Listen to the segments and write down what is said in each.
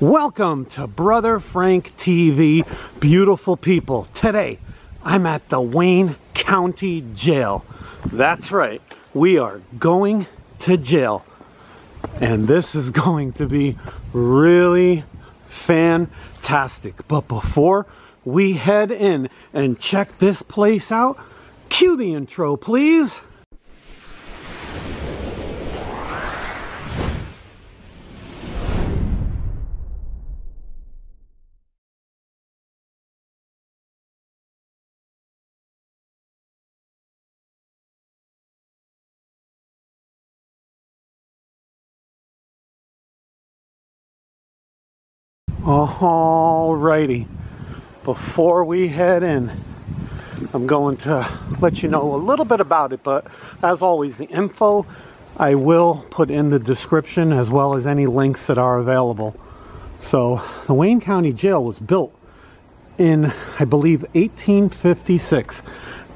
Welcome to Brother Frank TV, beautiful people. Today, I'm at the Wayne County Jail. That's right, we are going to jail. And this is going to be really fantastic. But before we head in and check this place out, cue the intro, please. Alrighty, before we head in, I'm going to let you know a little bit about it, but as always, the info I will put in the description as well as any links that are available. So, the Wayne County Jail was built in, I believe, 1856,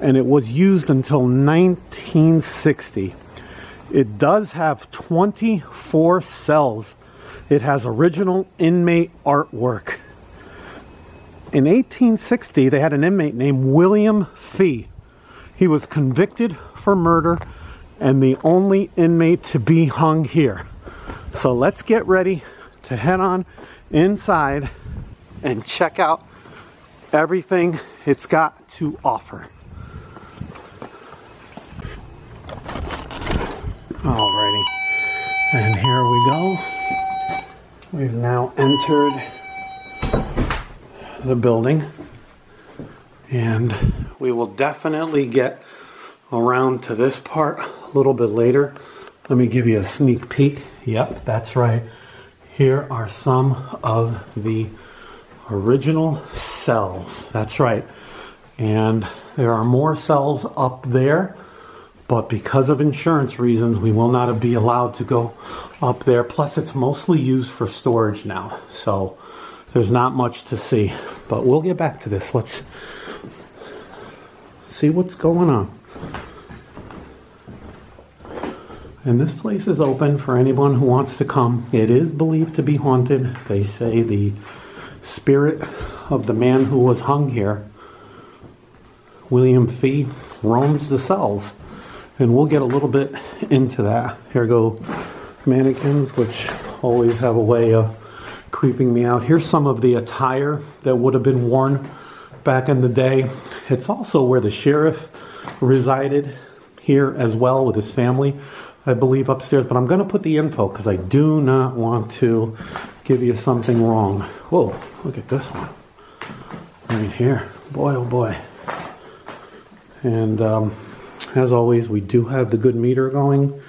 and it was used until 1960. It does have 24 cells it has original inmate artwork. In 1860, they had an inmate named William Fee. He was convicted for murder and the only inmate to be hung here. So let's get ready to head on inside and check out everything it's got to offer. Alrighty, and here we go. We've now entered the building and we will definitely get around to this part a little bit later. Let me give you a sneak peek. Yep, that's right. Here are some of the original cells. That's right. And there are more cells up there but because of insurance reasons, we will not be allowed to go up there. Plus, it's mostly used for storage now, so there's not much to see. But we'll get back to this. Let's see what's going on. And this place is open for anyone who wants to come. It is believed to be haunted. They say the spirit of the man who was hung here, William Fee, roams the cells and we'll get a little bit into that. Here go mannequins, which always have a way of creeping me out. Here's some of the attire that would have been worn back in the day. It's also where the sheriff resided here as well with his family, I believe, upstairs. But I'm going to put the info because I do not want to give you something wrong. Whoa, look at this one right here. Boy, oh boy. And, um, as always, we do have the good meter going,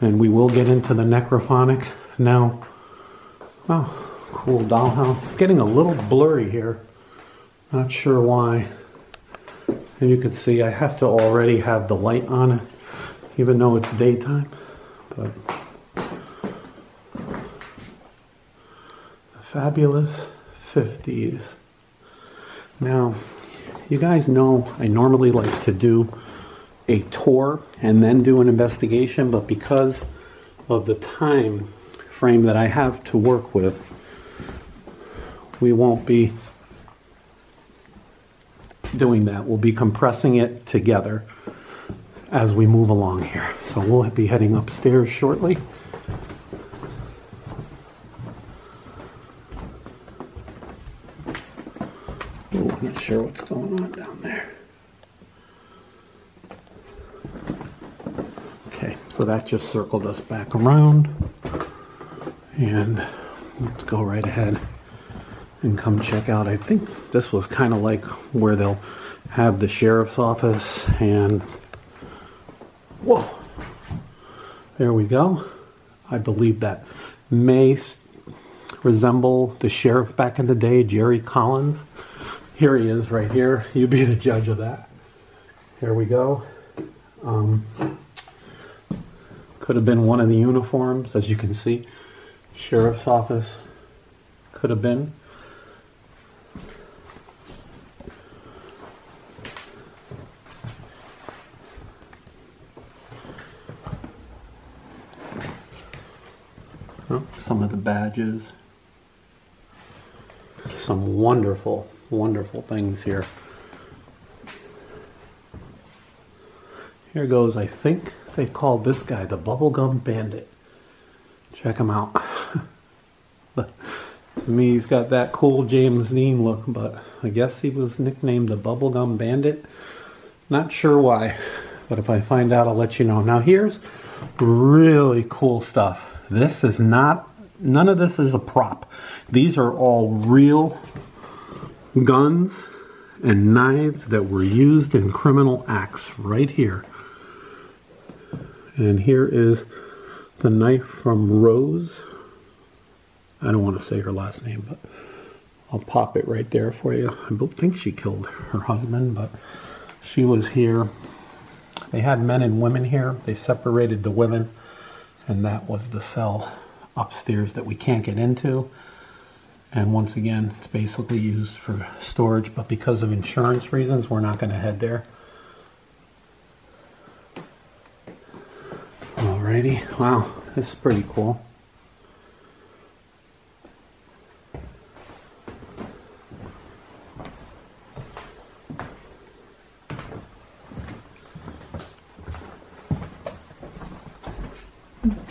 and we will get into the necrophonic now. Oh, cool dollhouse. Getting a little blurry here. Not sure why. And you can see I have to already have the light on it, even though it's daytime. But fabulous 50s. Now, you guys know I normally like to do a tour and then do an investigation, but because of the time frame that I have to work with, we won't be doing that. We'll be compressing it together as we move along here. So we'll be heading upstairs shortly. Oh, I'm not sure what's going on down there. So that just circled us back around. And let's go right ahead and come check out. I think this was kind of like where they'll have the sheriff's office and whoa, there we go. I believe that may resemble the sheriff back in the day, Jerry Collins. Here he is right here. You be the judge of that. Here we go. Um, could have been one of the uniforms, as you can see. Sheriff's office could have been. Oh, some of the badges. some wonderful, wonderful things here. Here goes, I think they called this guy the Bubblegum Bandit. Check him out. to me, he's got that cool James Dean look, but I guess he was nicknamed the Bubblegum Bandit. Not sure why, but if I find out, I'll let you know. Now, here's really cool stuff. This is not, none of this is a prop. These are all real guns and knives that were used in criminal acts right here. And here is the knife from Rose. I don't want to say her last name, but I'll pop it right there for you. I think she killed her husband, but she was here. They had men and women here. They separated the women, and that was the cell upstairs that we can't get into. And once again, it's basically used for storage, but because of insurance reasons, we're not going to head there. Wow, this is pretty cool.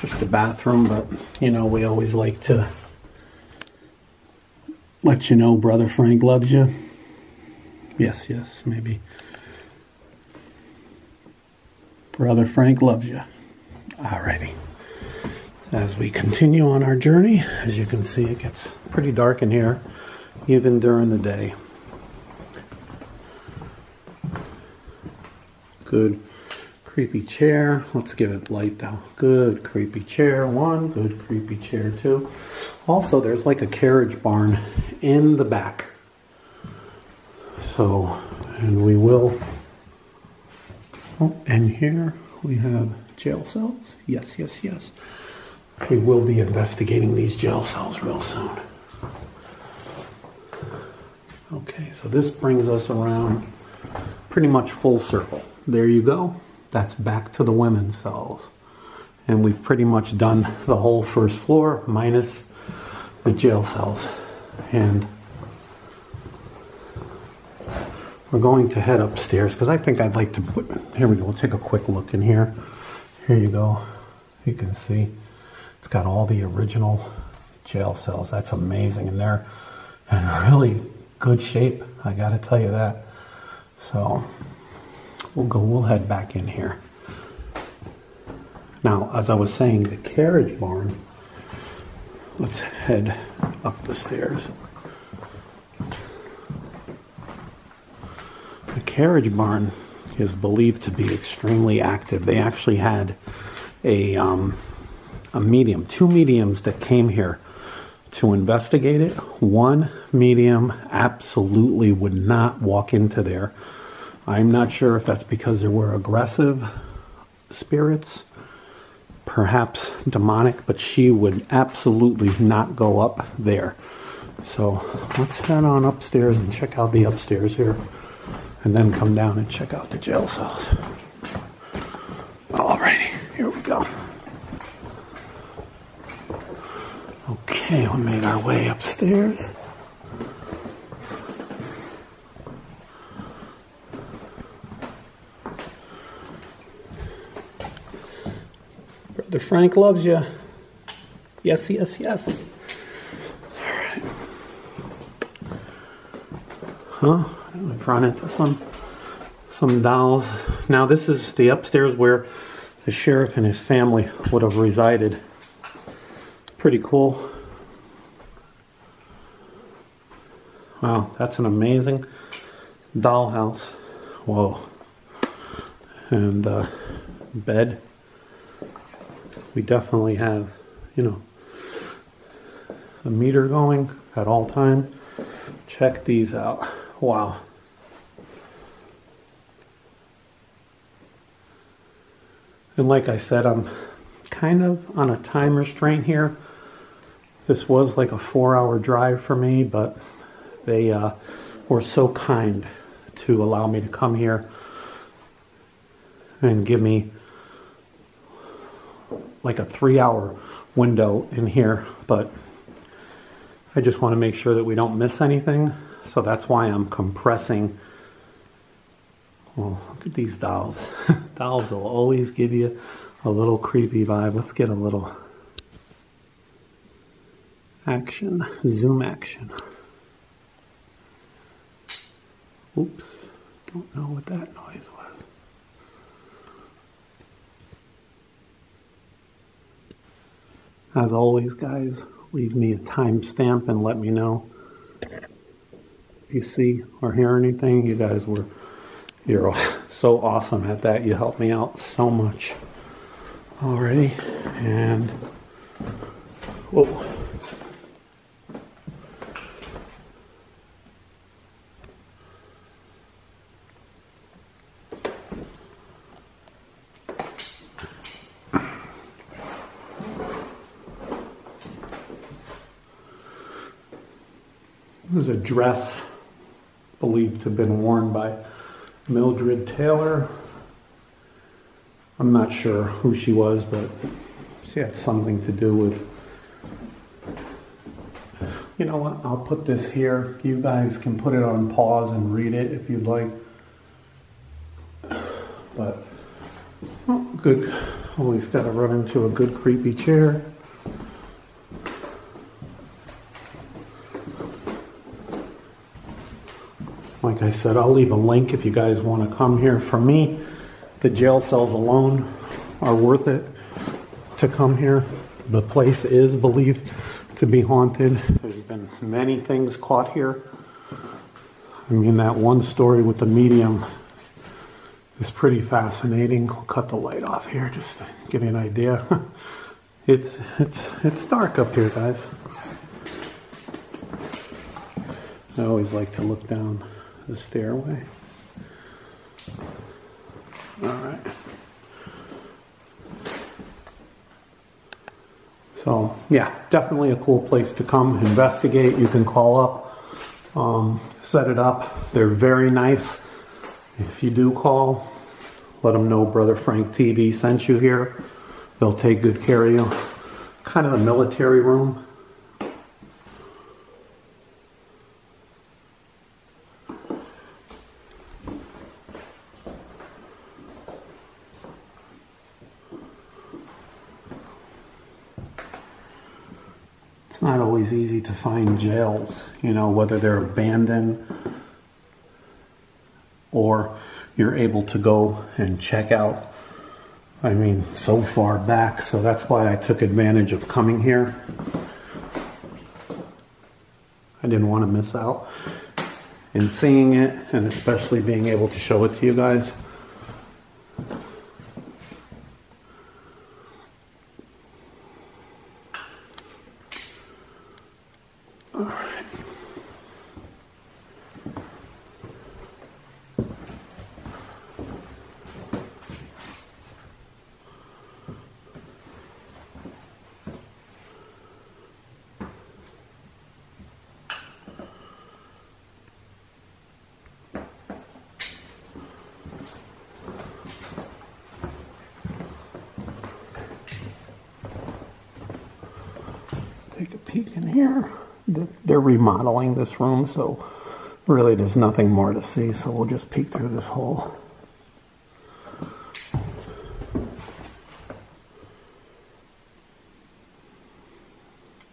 Just a bathroom, but you know, we always like to let you know Brother Frank loves you. Yes, yes, maybe. Brother Frank loves you. Alrighty. As we continue on our journey, as you can see, it gets pretty dark in here, even during the day. Good creepy chair. Let's give it light though. Good creepy chair one, good creepy chair two. Also, there's like a carriage barn in the back. So, and we will, oh, and here we have jail cells. Yes, yes, yes. We will be investigating these jail cells real soon. Okay, so this brings us around pretty much full circle. There you go. That's back to the women's cells. And we've pretty much done the whole first floor minus the jail cells. And we're going to head upstairs because I think I'd like to put, here we go, we'll take a quick look in here. Here you go. You can see it's got all the original jail cells. That's amazing. And they're in really good shape. I got to tell you that. So we'll go, we'll head back in here. Now, as I was saying, the carriage barn, let's head up the stairs. The carriage barn is believed to be extremely active. They actually had a, um, a medium, two mediums that came here to investigate it. One medium absolutely would not walk into there I'm not sure if that's because there were aggressive spirits, perhaps demonic, but she would absolutely not go up there. So let's head on upstairs and check out the upstairs here, and then come down and check out the jail cells. Alrighty, here we go. Okay, we made our way upstairs. Brother Frank loves you. Yes, yes, yes. All right. Huh? We've run into some some dolls. Now this is the upstairs where the sheriff and his family would have resided. Pretty cool. Wow, that's an amazing dollhouse. Whoa. And uh, bed we definitely have, you know, a meter going at all times. Check these out. Wow. And like I said, I'm kind of on a time restraint here. This was like a four hour drive for me, but they uh, were so kind to allow me to come here and give me like a three hour window in here, but I just want to make sure that we don't miss anything. So that's why I'm compressing. Well, look at these dolls. dolls will always give you a little creepy vibe. Let's get a little action, zoom action. Oops, don't know what that noise was. As always, guys, leave me a timestamp and let me know if you see or hear anything. You guys were, you're so awesome at that. You helped me out so much already. And, whoa. This is a dress believed to have been worn by Mildred Taylor. I'm not sure who she was, but she had something to do with. You know what? I'll put this here. You guys can put it on pause and read it if you'd like. But, oh, good. Always got to run into a good creepy chair. Like I said, I'll leave a link if you guys want to come here. For me, the jail cells alone are worth it to come here. The place is believed to be haunted. There's been many things caught here. I mean, that one story with the medium is pretty fascinating. I'll cut the light off here just to give you an idea. it's it's it's dark up here, guys. I always like to look down the stairway. All right. So yeah, definitely a cool place to come investigate. You can call up, um, set it up. They're very nice. If you do call, let them know Brother Frank TV sent you here. They'll take good care of you. Kind of a military room. it's not always easy to find jails, you know, whether they're abandoned or you're able to go and check out. I mean, so far back, so that's why I took advantage of coming here. I didn't want to miss out in seeing it and especially being able to show it to you guys. Take a peek in here. They're remodeling this room, so really there's nothing more to see, so we'll just peek through this hole.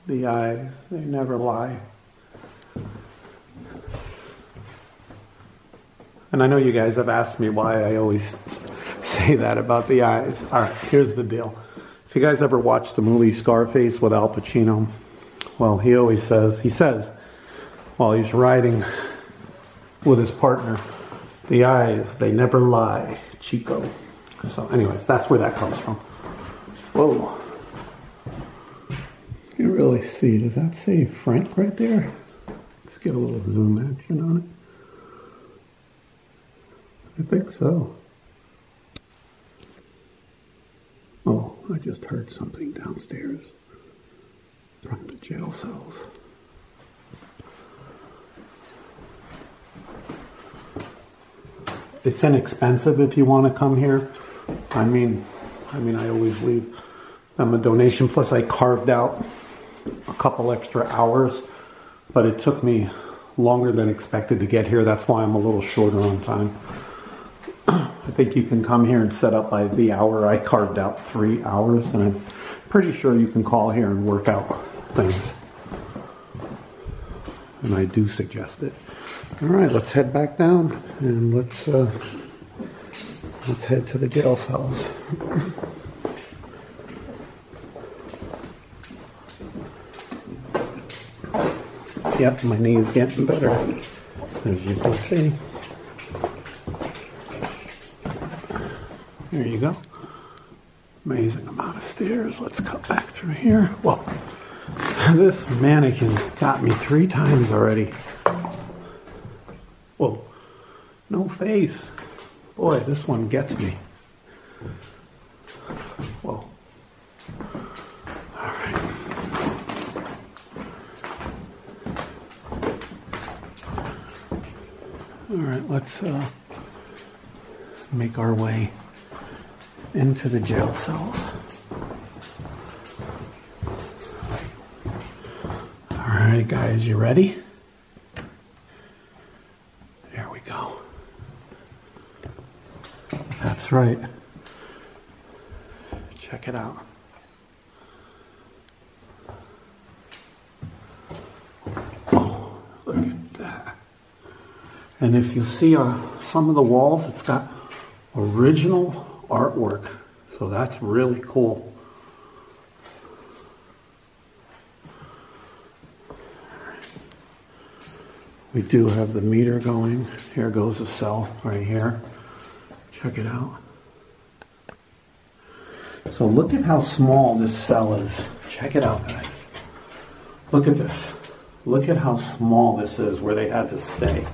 The eyes, they never lie. And I know you guys have asked me why I always say that about the eyes. All right, here's the deal. If you guys ever watched the movie Scarface with Al Pacino, well, he always says, he says, while he's riding with his partner, the eyes, they never lie, Chico. So, anyways, that's where that comes from. Whoa. You really see, does that say Frank right there? Let's get a little zoom action on it. I think so. Oh, I just heard something downstairs from the jail cells. It's inexpensive if you want to come here. I mean, I mean, I always leave them a donation. Plus, I carved out a couple extra hours but it took me longer than expected to get here. That's why I'm a little shorter on time. I think you can come here and set up by the hour. I carved out three hours, and I'm pretty sure you can call here and work out things. And I do suggest it. All right, let's head back down and let's uh, let's head to the jail cells. Yep, my knee is getting better, as you can see. There you go. Amazing amount of stairs. Let's cut back through here. Whoa. This mannequin's got me three times already. Whoa. No face. Boy, this one gets me. Whoa. All right. All right, let's uh, make our way into the jail cells. Right, guys, you ready? Here we go. That's right. Check it out. Oh, look at that. And if you see uh, some of the walls, it's got original artwork. So that's really cool. We do have the meter going. Here goes the cell right here. Check it out. So look at how small this cell is. Check it out, guys. Look at this. Look at how small this is where they had to stay.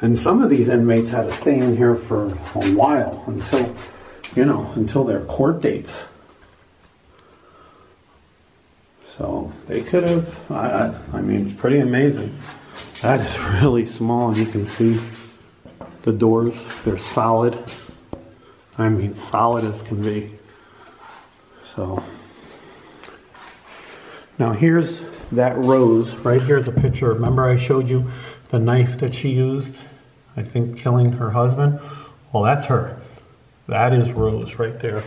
And some of these inmates had to stay in here for a while until, you know, until their court dates. So they could have, I, I, mean, it's pretty amazing. That is really small. You can see the doors, they're solid. I mean, solid as can be. So now here's that rose. Right here's a picture. Remember I showed you the knife that she used? I think killing her husband. Well, that's her. That is Rose right there.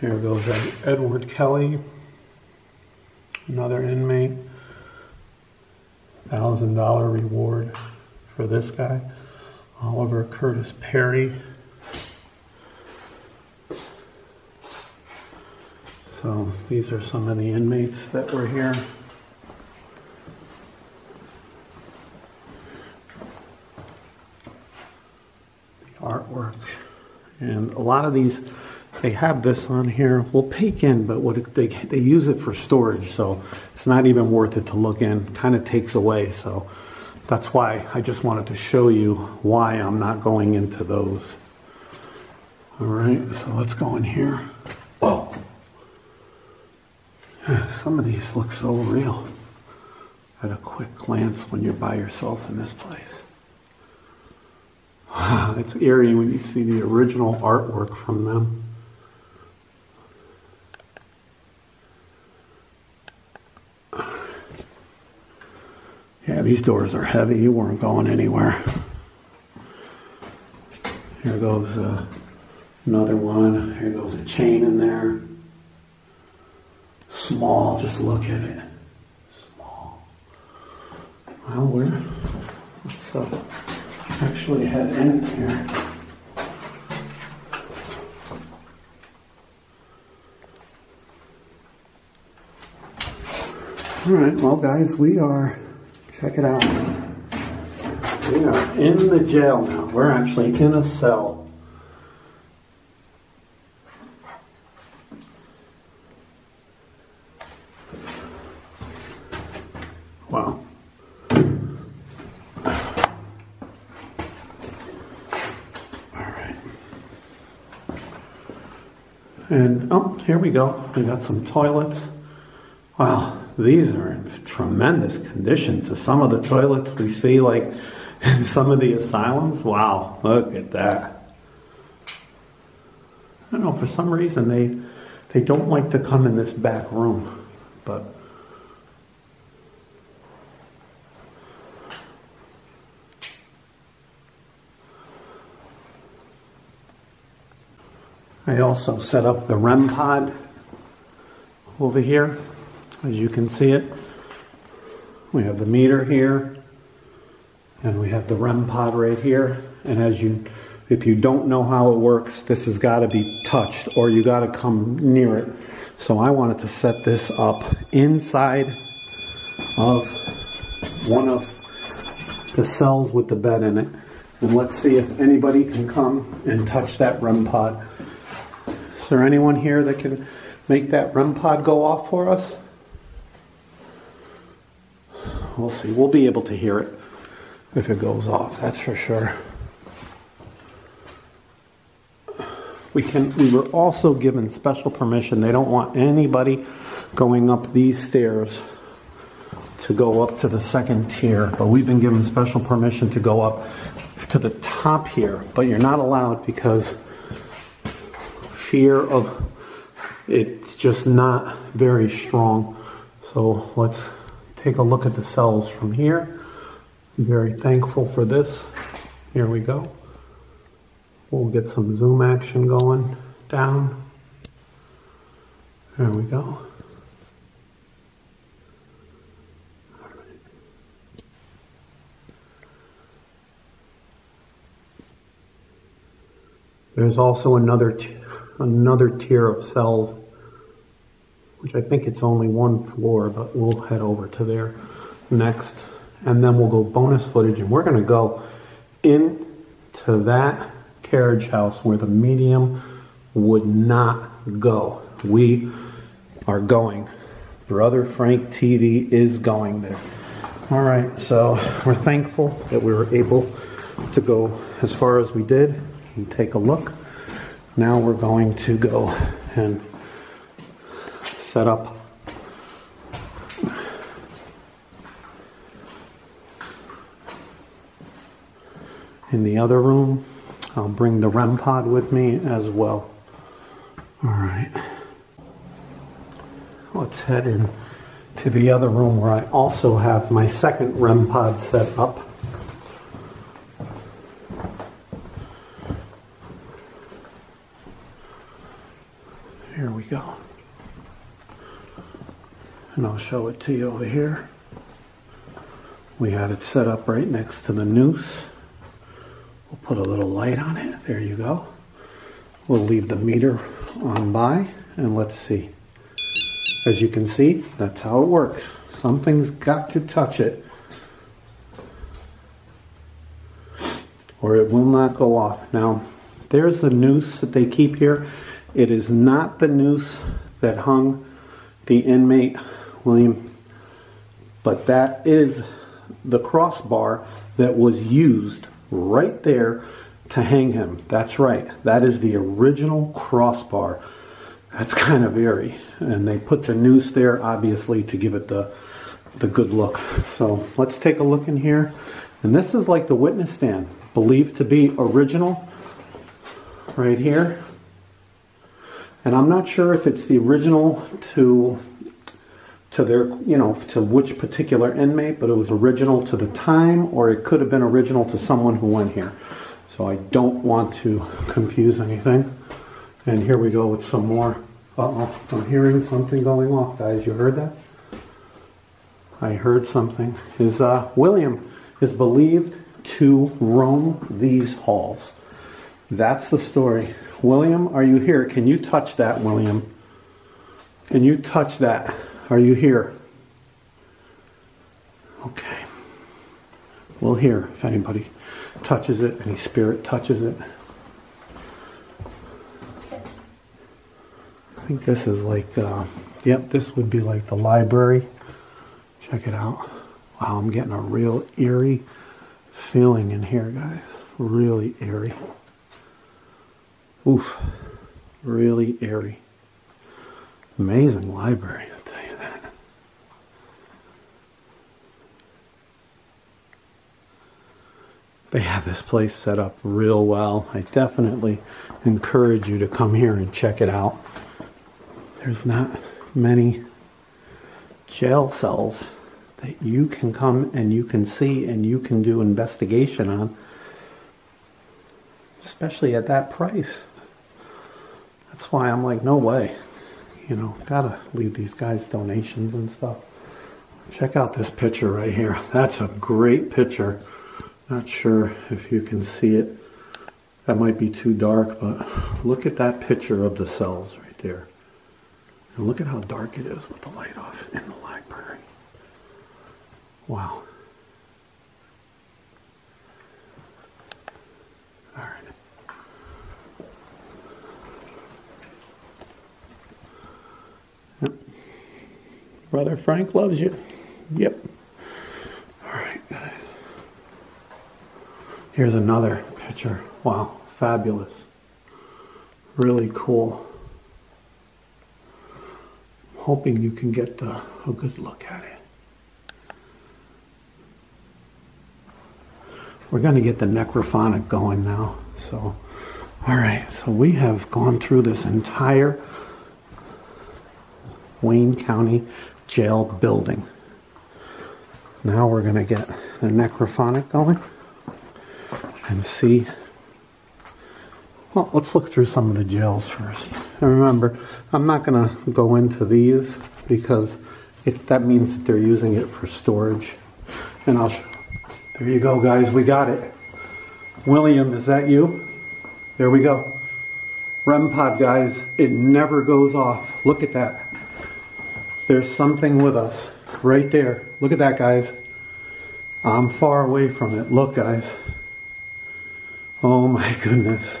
Here goes Edward Kelly, another inmate. Thousand dollar reward for this guy. Oliver Curtis Perry. So these are some of the inmates that were here. The artwork. And a lot of these, they have this on here. We'll peek in, but what it, they, they use it for storage, so it's not even worth it to look in. Kind of takes away, so that's why I just wanted to show you why I'm not going into those. All right, so let's go in here. Whoa. Some of these look so real at a quick glance when you're by yourself in this place. it's eerie when you see the original artwork from them. Yeah, these doors are heavy. You weren't going anywhere. Here goes uh, another one. Here goes a chain in there. Small, just look at it. Small. Well, we're, up? actually head in here. All right, well, guys, we are, check it out. We are in the jail now. We're actually in a cell. Wow. All right. And oh, here we go. We got some toilets. Wow, these are in tremendous condition to some of the toilets we see like in some of the asylums. Wow, look at that. I don't know, for some reason they they don't like to come in this back room. but I also set up the REM pod over here. As you can see it, we have the meter here and we have the REM pod right here. And as you, if you don't know how it works, this has got to be touched or you got to come near it. So I wanted to set this up inside of one of the cells with the bed in it. And let's see if anybody can come and touch that REM pod. Is there anyone here that can make that REM pod go off for us? We'll see. We'll be able to hear it if it goes off, that's for sure. We can we were also given special permission. They don't want anybody going up these stairs to go up to the second tier, but we've been given special permission to go up to the top here, but you're not allowed because fear of it's just not very strong. So let's take a look at the cells from here. I'm very thankful for this. Here we go. We'll get some zoom action going down. There we go. There's also another another tier of cells, which I think it's only one floor, but we'll head over to there next. And then we'll go bonus footage, and we're going to go into that carriage house where the medium would not go. We are going. Brother Frank TV is going there. All right, so we're thankful that we were able to go as far as we did and take a look. Now we're going to go and set up in the other room. I'll bring the REM pod with me as well. All right. Let's head in to the other room where I also have my second REM pod set up. Here we go. And I'll show it to you over here. We have it set up right next to the noose. We'll put a little light on it. There you go. We'll leave the meter on by and let's see. As you can see, that's how it works. Something's got to touch it or it will not go off. Now, there's the noose that they keep here. It is not the noose that hung the inmate, William, but that is the crossbar that was used right there to hang him. That's right. That is the original crossbar. That's kind of eerie. And they put the noose there, obviously, to give it the, the good look. So let's take a look in here. And this is like the witness stand, believed to be original right here. And I'm not sure if it's the original to to their, you know, to which particular inmate, but it was original to the time, or it could have been original to someone who went here. So I don't want to confuse anything. And here we go with some more. Uh-oh, I'm hearing something going off, guys. You heard that? I heard something. Is uh, William is believed to roam these halls. That's the story. William, are you here? Can you touch that, William? Can you touch that? Are you here? Okay. We'll hear if anybody touches it, any spirit touches it. I think this is like, uh, yep, this would be like the library. Check it out. Wow, I'm getting a real eerie feeling in here, guys. Really eerie. Oof. Really eerie. Amazing library. They have this place set up real well. I definitely encourage you to come here and check it out. There's not many jail cells that you can come and you can see and you can do investigation on, especially at that price. That's why I'm like, no way. You know, gotta leave these guys donations and stuff. Check out this picture right here. That's a great picture. Not sure if you can see it. That might be too dark, but look at that picture of the cells right there. And look at how dark it is with the light off in the library. Wow. All right. Yep. Brother Frank loves you. Yep. All right, guys. Here's another picture. Wow, fabulous. Really cool. Hoping you can get the, a good look at it. We're going to get the necrophonic going now. So, all right. So we have gone through this entire Wayne County Jail building. Now we're going to get the necrophonic going and see. Well, let's look through some of the gels first. And remember, I'm not going to go into these because it, that means that they're using it for storage. And I'll show. there you go, guys. We got it. William, is that you? There we go. REM pod, guys. It never goes off. Look at that. There's something with us right there. Look at that, guys. I'm far away from it. Look, guys. Oh my goodness.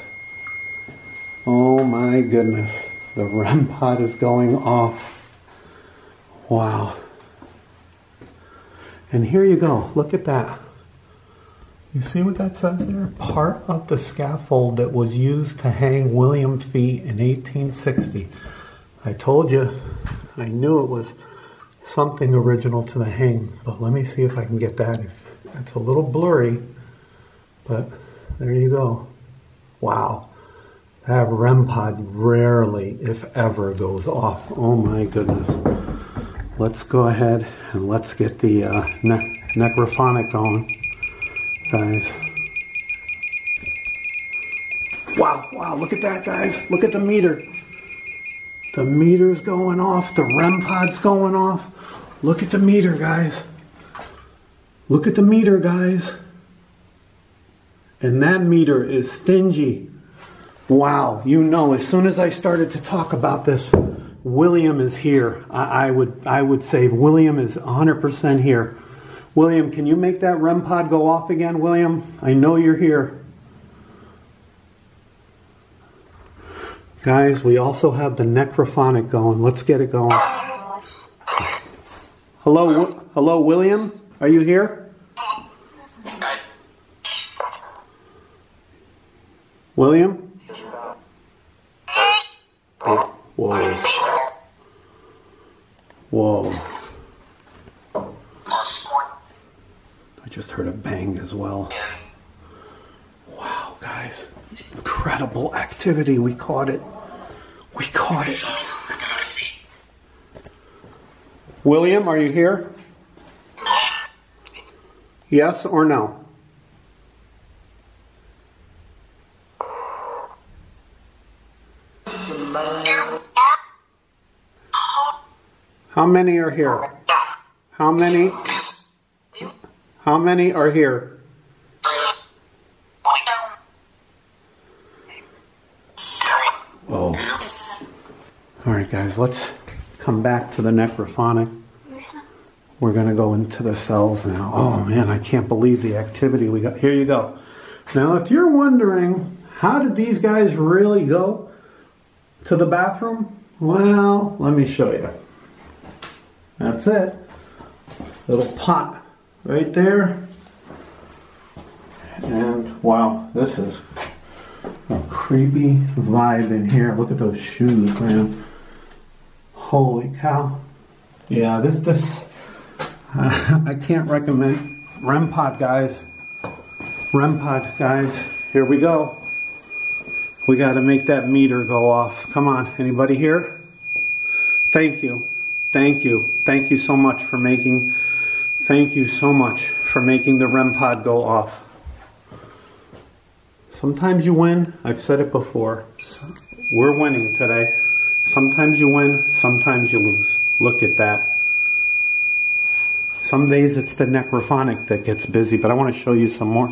Oh my goodness. The REM pod is going off. Wow. And here you go. Look at that. You see what that says there? Part of the scaffold that was used to hang William Fee in 1860. I told you, I knew it was something original to the hang, but let me see if I can get that. It's a little blurry, but there you go. Wow. That REM pod rarely, if ever, goes off. Oh my goodness. Let's go ahead and let's get the uh, ne- necrophonic going guys. Wow, wow, look at that, guys. Look at the meter. The meter's going off. The REM pod's going off. Look at the meter, guys. Look at the meter, guys. And that meter is stingy. Wow, you know, as soon as I started to talk about this, William is here. I, I would I would say William is 100% here. William, can you make that REM pod go off again, William? I know you're here. Guys, we also have the necrophonic going. Let's get it going. Hello, hello, William? Are you here? William? Whoa. Whoa. I just heard a bang as well. Wow, guys. Incredible activity. We caught it. We caught it. William, are you here? Yes or no? Here? How many? How many are here? Oh. All right, guys, let's come back to the necrophonic. We're going to go into the cells now. Oh, man, I can't believe the activity we got. Here you go. Now, if you're wondering, how did these guys really go to the bathroom? Well, let me show you. That's it. Little pot right there. And wow, this is a creepy vibe in here. Look at those shoes, man. Holy cow. Yeah, this, this, uh, I can't recommend REM pod, guys. REM pod, guys. Here we go. We got to make that meter go off. Come on, anybody here? Thank you. Thank you. Thank you so much for making, thank you so much for making the REM pod go off. Sometimes you win. I've said it before. We're winning today. Sometimes you win, sometimes you lose. Look at that. Some days it's the necrophonic that gets busy, but I want to show you some more.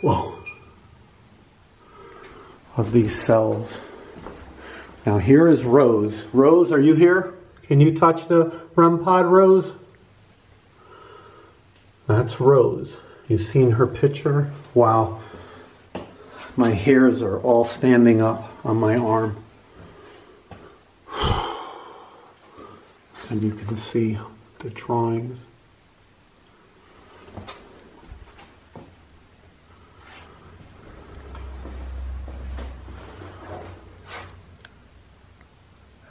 Whoa. Of these cells. Now here is Rose. Rose, are you here? Can you touch the REM pod, Rose? That's Rose. You've seen her picture? Wow. My hairs are all standing up on my arm. And you can see the drawings.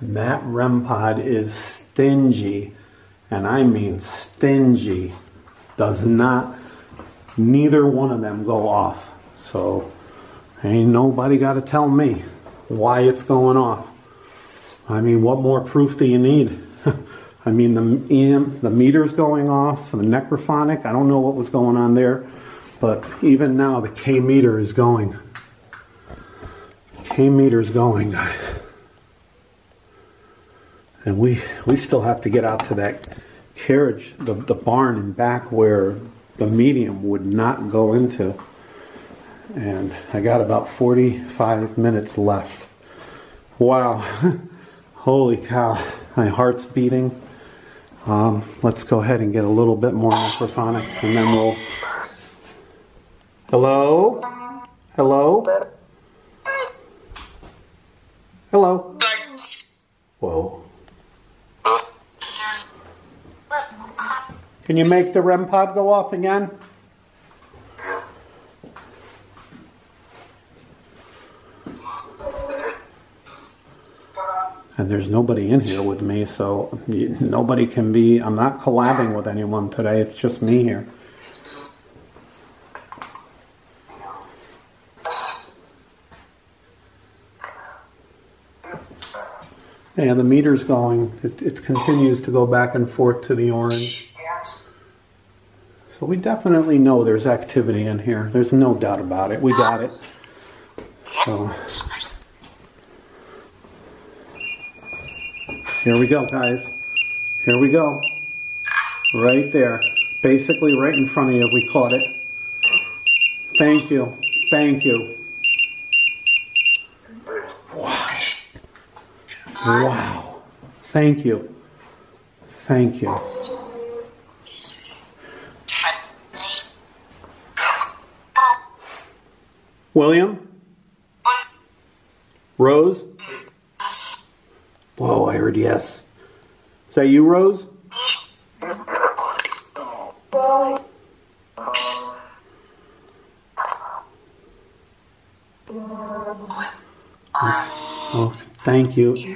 That REM pod is stingy, and I mean stingy. Does not, neither one of them go off. So, ain't nobody got to tell me why it's going off. I mean, what more proof do you need? I mean, the EM, the meter's going off, the necrophonic, I don't know what was going on there, but even now the K meter is going. K meter's going, guys. And we, we still have to get out to that carriage, the, the barn and back where the medium would not go into. And I got about 45 minutes left. Wow. Holy cow. My heart's beating. Um, let's go ahead and get a little bit more necrophonic and then we'll. Hello? Hello? Hello? Whoa. Can you make the REM pod go off again? And there's nobody in here with me, so nobody can be, I'm not collabing with anyone today, it's just me here. And the meter's going, it, it continues to go back and forth to the orange. So we definitely know there's activity in here. There's no doubt about it. We got it. So here we go, guys. Here we go. Right there. Basically right in front of you, we caught it. Thank you. Thank you. Wow. Wow. Thank you. Thank you. William? Rose? Whoa, I heard yes. Is that you, Rose? Oh, thank you.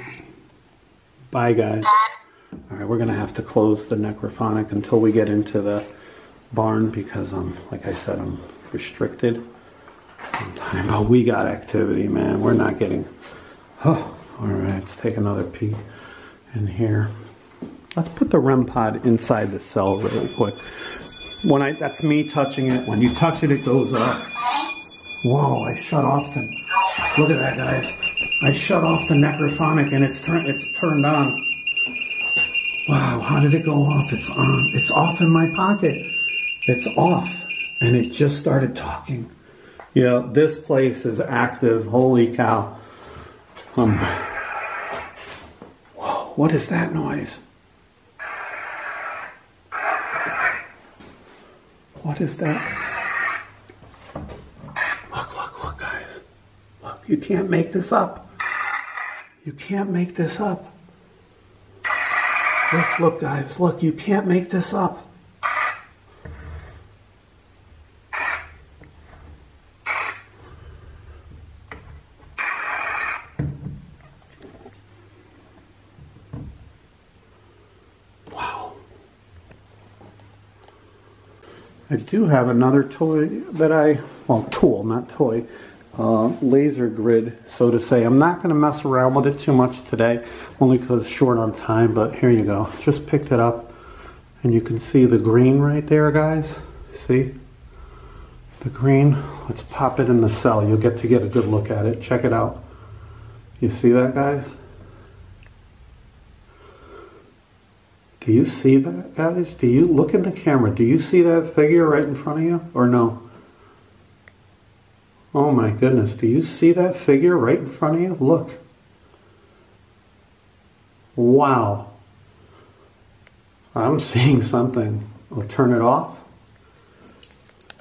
Bye, guys. All right, we're going to have to close the necrophonic until we get into the barn because I'm, like I said, I'm restricted time, but we got activity, man. We're not getting. Oh, all right. Let's take another peek in here. Let's put the REM pod inside the cell really quick. When I, that's me touching it. When you touch it, it goes up. Whoa! I shut off the. Look at that, guys. I shut off the necrophonic and it's turned. It's turned on. Wow! How did it go off? It's on. It's off in my pocket. It's off, and it just started talking. You know, this place is active. Holy cow. Um, whoa, what is that noise? What is that? Look, look, look, guys. Look, you can't make this up. You can't make this up. Look, look, guys. Look, you can't make this up. I do have another toy that I, well, tool, not toy, uh, laser grid, so to say. I'm not going to mess around with it too much today, only because short on time, but here you go. Just picked it up, and you can see the green right there, guys. See? The green. Let's pop it in the cell. You'll get to get a good look at it. Check it out. You see that, guys? Do you see that, guys? Do you look in the camera? Do you see that figure right in front of you, or no? Oh my goodness, do you see that figure right in front of you? Look. Wow. I'm seeing something. I'll turn it off.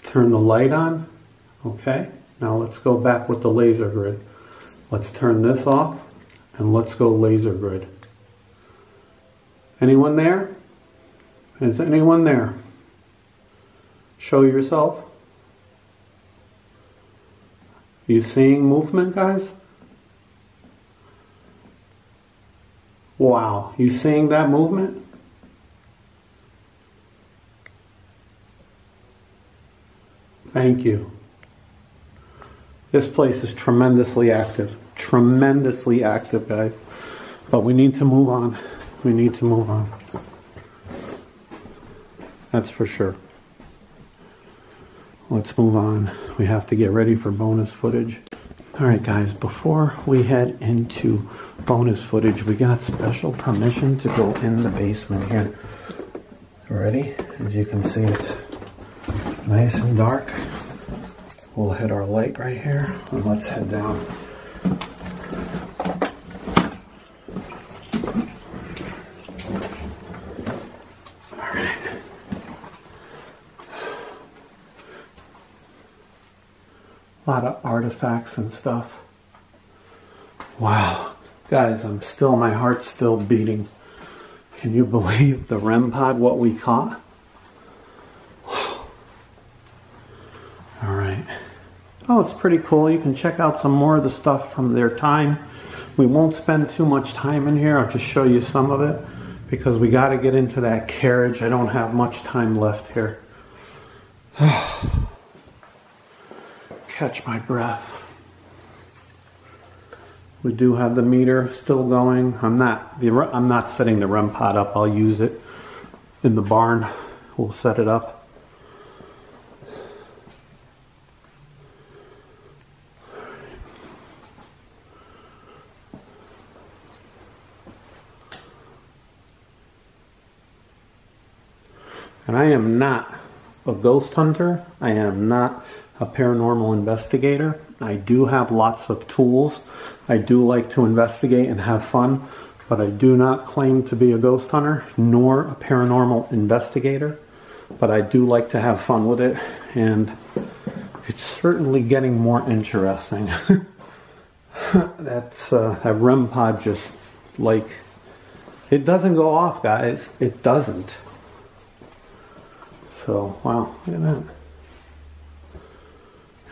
Turn the light on. Okay, now let's go back with the laser grid. Let's turn this off and let's go laser grid. Anyone there? Is anyone there? Show yourself. You seeing movement, guys? Wow, you seeing that movement? Thank you. This place is tremendously active. Tremendously active, guys. But we need to move on. We need to move on. That's for sure. Let's move on. We have to get ready for bonus footage. All right, guys, before we head into bonus footage, we got special permission to go in the basement here. Ready? As you can see, it's nice and dark. We'll hit our light right here and let's head down. Artifacts and stuff. Wow. Guys, I'm still, my heart's still beating. Can you believe the REM pod, what we caught? All right. Oh, it's pretty cool. You can check out some more of the stuff from their time. We won't spend too much time in here. I'll just show you some of it because we got to get into that carriage. I don't have much time left here. catch my breath. We do have the meter still going. I'm not the I'm not setting the REM pod up. I'll use it in the barn. We'll set it up. And I am not a ghost hunter. I am not a paranormal investigator. I do have lots of tools. I do like to investigate and have fun, but I do not claim to be a ghost hunter nor a paranormal investigator. But I do like to have fun with it, and it's certainly getting more interesting. That's uh, that REM pod just like it doesn't go off, guys. It doesn't. So wow, look at that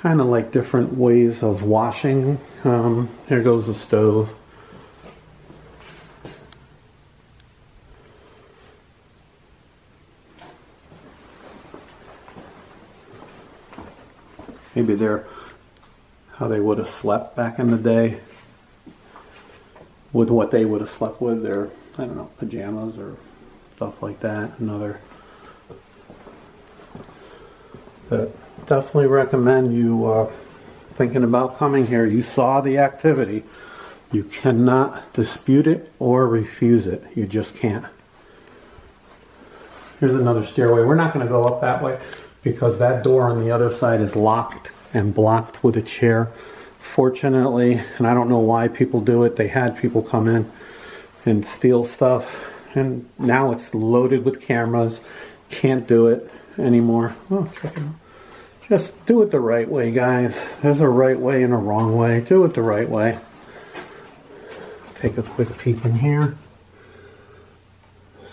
kind of like different ways of washing. Um, here goes the stove. Maybe they're how they would have slept back in the day with what they would have slept with their I don't know pajamas or stuff like that. Another that definitely recommend you uh, thinking about coming here. You saw the activity. You cannot dispute it or refuse it. You just can't. Here's another stairway. We're not going to go up that way because that door on the other side is locked and blocked with a chair. Fortunately, and I don't know why people do it, they had people come in and steal stuff. And now it's loaded with cameras. Can't do it anymore. Oh, check it out. Just do it the right way, guys. There's a right way and a wrong way. Do it the right way. Take a quick peek in here.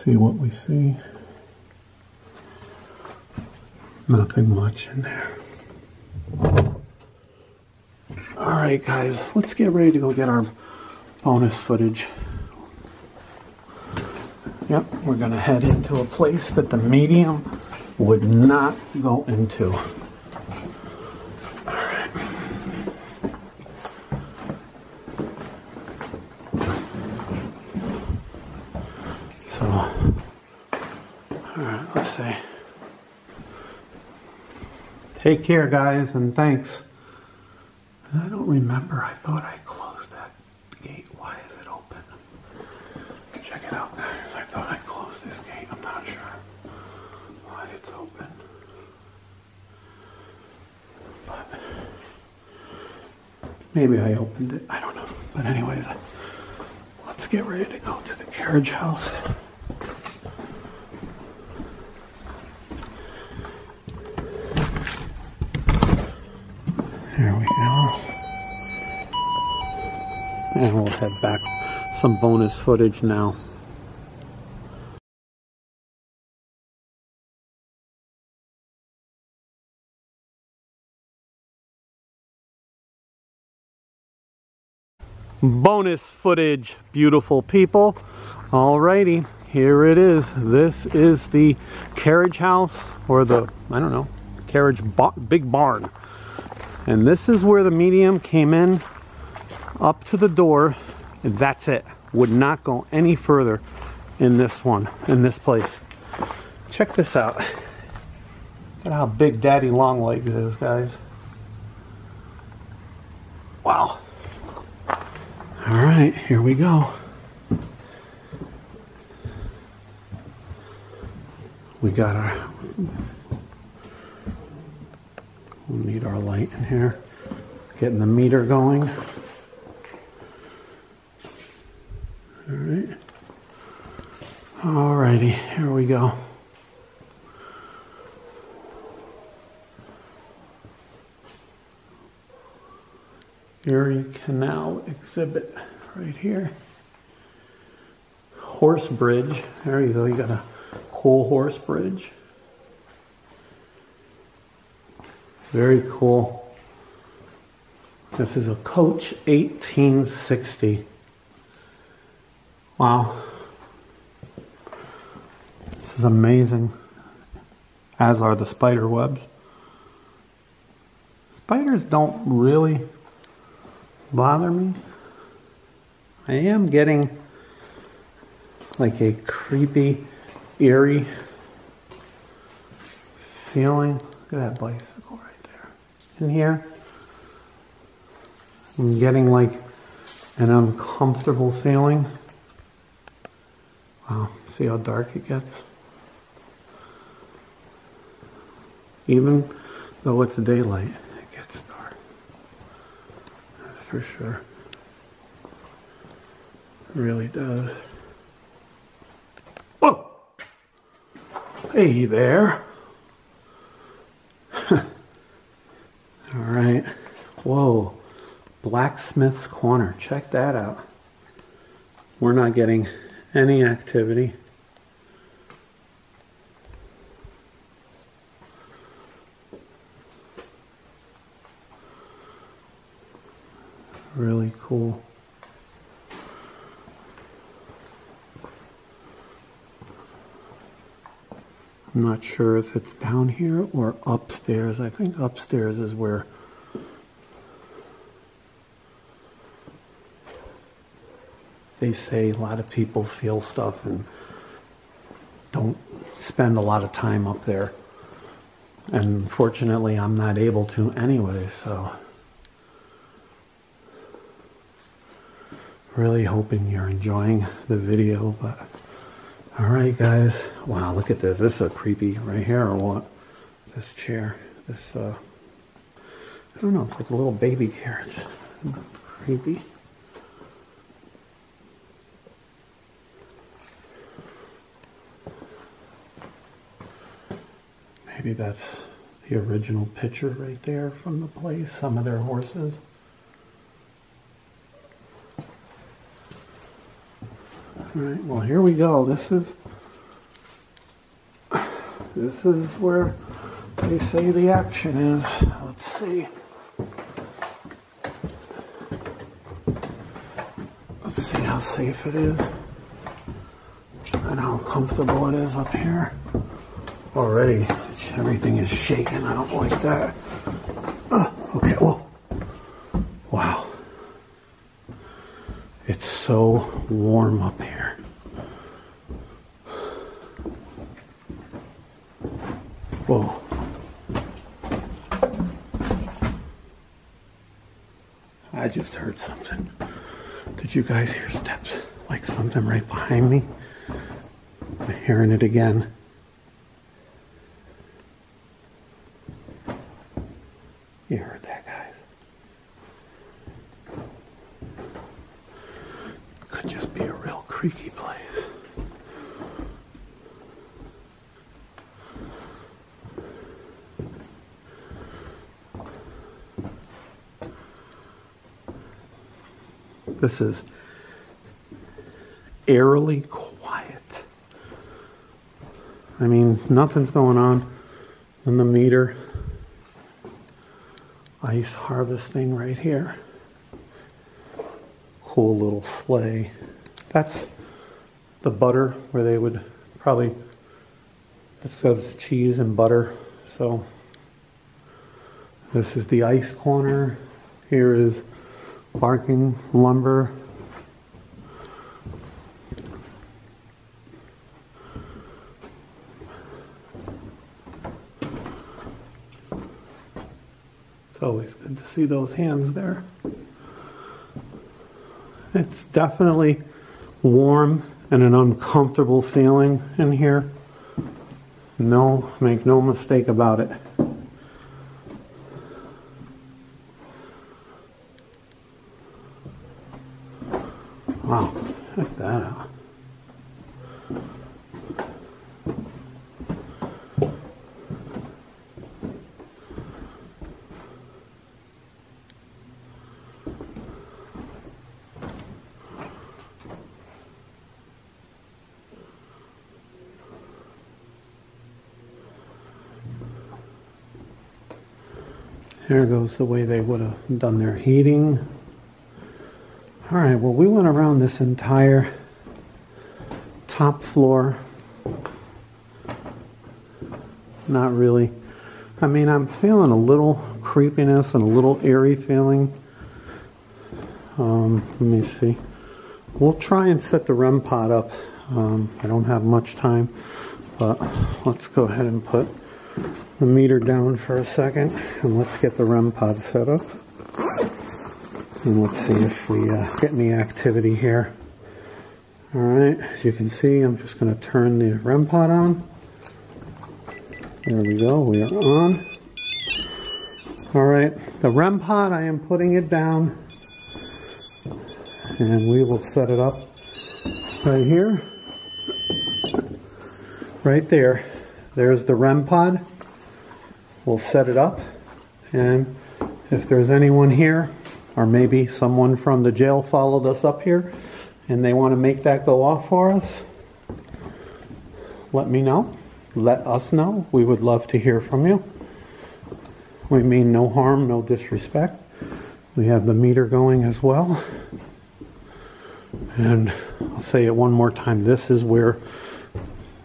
See what we see. Nothing much in there. Alright guys, let's get ready to go get our bonus footage. Yep, we're going to head into a place that the medium would not go into. Say? Take care, guys, and thanks. I don't remember. I thought I closed that gate. Why is it open? Check it out, guys. I thought I closed this gate. I'm not sure why it's open. But maybe I opened it. I don't know. But anyways, let's get ready to go to the carriage house. And we'll head back some bonus footage now. Bonus footage, beautiful people. Alrighty, here it is. This is the carriage house or the, I don't know, carriage bar big barn. And this is where the medium came in up to the door. And that's it. Would not go any further in this one, in this place. Check this out. Look at how big Daddy Longlegs is, guys. Wow. All right, here we go. We got our We'll need our light in here. Getting the meter going. All right. Alrighty, here we go. Erie Canal exhibit right here. Horse bridge. There you go. You got a cool horse bridge. Very cool. This is a Coach 1860. Wow. This is amazing. As are the spider webs. Spiders don't really bother me. I am getting like a creepy, eerie feeling. Look at that bicycle right there. in here. I'm getting like an uncomfortable feeling. Wow, see how dark it gets? Even though it's daylight, it gets dark. That's for sure. It really does. Oh! Hey there. All right. Whoa. Blacksmith's Corner. Check that out. We're not getting any activity. Really cool. I'm not sure if it's down here or upstairs. I think upstairs is where they say a lot of people feel stuff and don't spend a lot of time up there. And fortunately, I'm not able to anyway, so. Really hoping you're enjoying the video, but all right, guys. Wow, look at this. This is a creepy right here or what? This chair. This, uh, I don't know. It's like a little baby carriage. Creepy. Maybe that's the original picture right there from the place. Some of their horses. All right, well here we go. This is this is where they say the action is. Let's see. Let's see how safe it is and how comfortable it is up here. Already, everything is shaking. I don't like that. Uh, okay, well, wow. It's so warm up here. Whoa. I just heard something. Did you guys hear steps? Like something right behind me? I'm hearing it again. You heard that, guys. Could just be a real creaky place. This is eerily quiet. I mean, nothing's going on in the meter. Ice harvesting right here. Cool little sleigh. That's the butter where they would probably, this says cheese and butter. So this is the ice corner. Here is barking lumber. It's always good to see those hands there. It's definitely warm and an uncomfortable feeling in here. No, make no mistake about it. Wow, check that out. Here goes the way they would have done their heating. All right, well, we went around this entire top floor. Not really. I mean, I'm feeling a little creepiness and a little eerie feeling. Um, let me see. We'll try and set the REM pod up. Um, I don't have much time, but let's go ahead and put the meter down for a second and let's get the REM pod set up. And let's see if we uh, get any activity here. Alright, as you can see, I'm just going to turn the REM pod on. There we go, we are on. Alright, the REM pod, I am putting it down. And we will set it up right here. Right there. There's the REM pod. We'll set it up. And if there's anyone here, or maybe someone from the jail followed us up here and they want to make that go off for us, let me know. Let us know. We would love to hear from you. We mean no harm, no disrespect. We have the meter going as well. And I'll say it one more time. This is where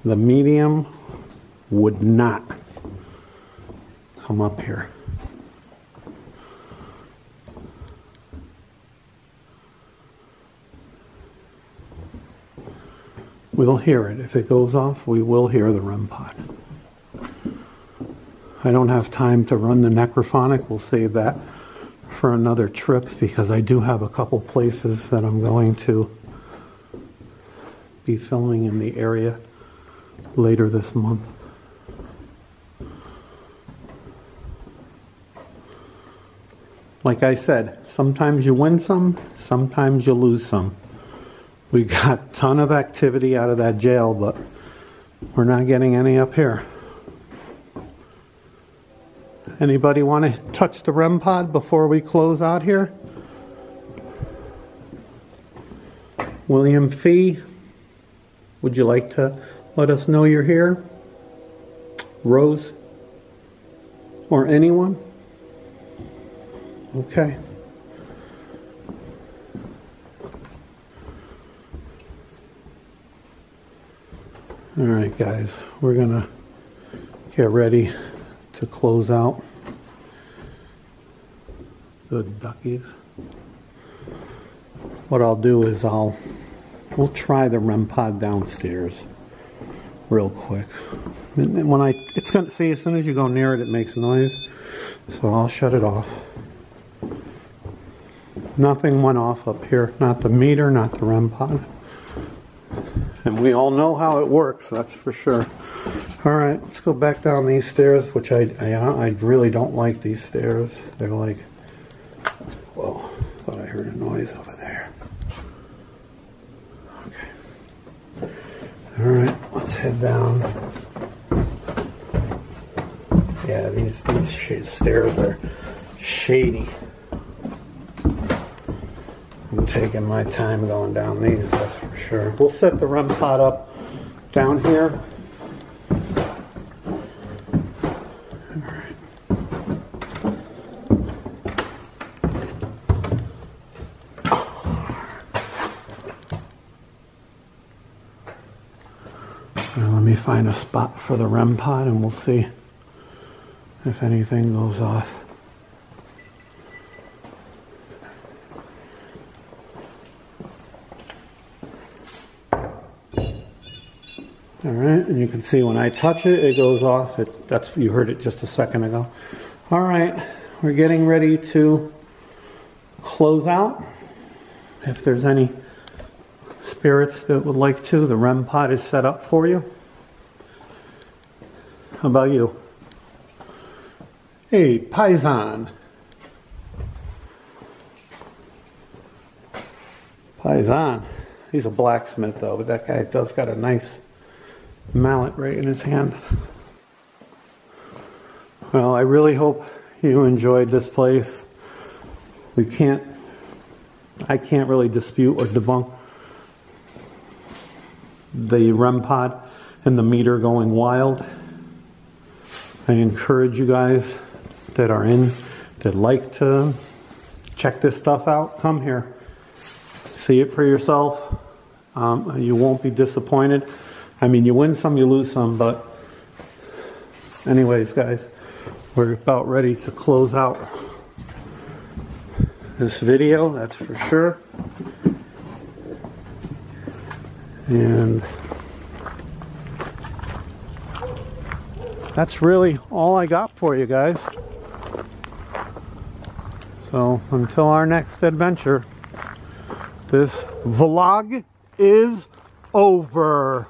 the medium would not come up here. We'll hear it. If it goes off, we will hear the REM pod. I don't have time to run the necrophonic. We'll save that for another trip because I do have a couple places that I'm going to be filming in the area later this month. Like I said, sometimes you win some, sometimes you lose some. We got ton of activity out of that jail, but we're not getting any up here. Anybody want to touch the REM pod before we close out here? William Fee, would you like to let us know you're here? Rose? Or anyone? Okay. All right, guys, we're gonna get ready to close out. the duckies. What I'll do is I'll, we'll try the REM pod downstairs real quick. And when I, it's gonna, see, as soon as you go near it, it makes noise. So I'll shut it off. Nothing went off up here, not the meter, not the REM pod. And we all know how it works, that's for sure. All right, let's go back down these stairs, which I, I, I really don't like these stairs. They're like, whoa, thought I heard a noise over there. Okay. All right, let's head down. Yeah, these, these stairs are shady. Taking my time going down these, that's for sure. We'll set the REM pod up down here. Let me find a spot for the REM pod and we'll see if anything goes off. All right, and you can see when I touch it, it goes off. It, that's you heard it just a second ago. All right, we're getting ready to close out. If there's any spirits that would like to, the REM pod is set up for you. How about you? Hey, Paisan. Paisan. He's a blacksmith though, but that guy does got a nice mallet right in his hand. Well, I really hope you enjoyed this place. We can't, I can't really dispute or debunk the REM pod and the meter going wild. I encourage you guys that are in, that like to check this stuff out, come here. See it for yourself. Um, you won't be disappointed. I mean, you win some, you lose some, but anyways, guys, we're about ready to close out this video, that's for sure. And that's really all I got for you guys. So until our next adventure, this vlog is over.